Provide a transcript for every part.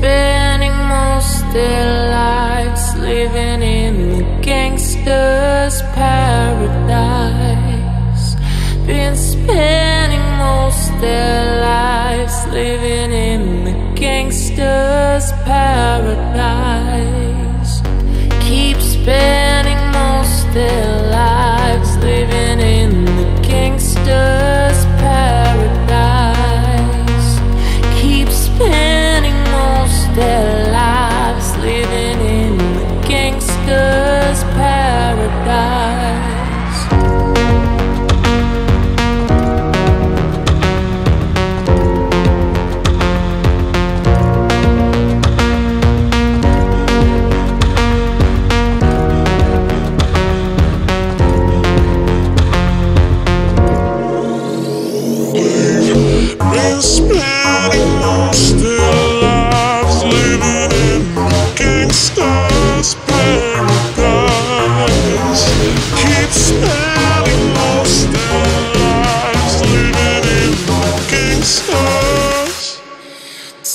spending most their lives living in the gangster's paradise. Been spending most their lives living in the gangster's paradise. Keep spending. Yeah.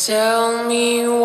Tell me why.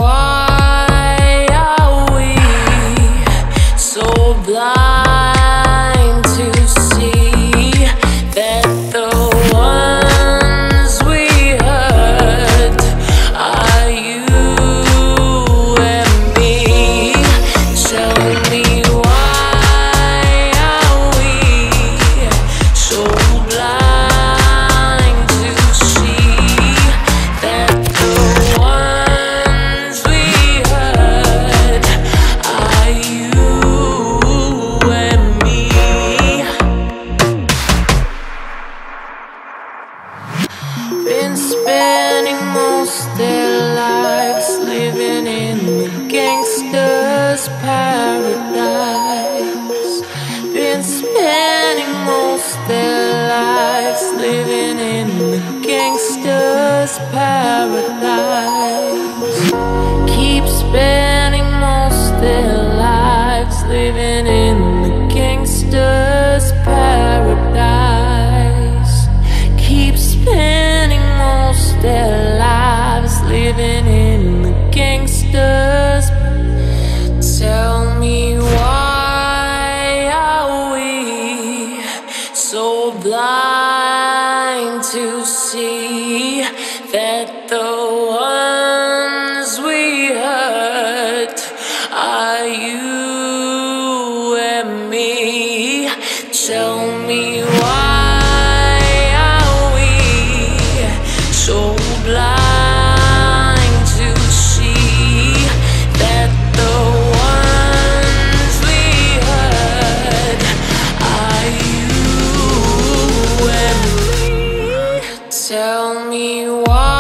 paradise. that the ones we hurt are you and me. Tell me why. tell me why?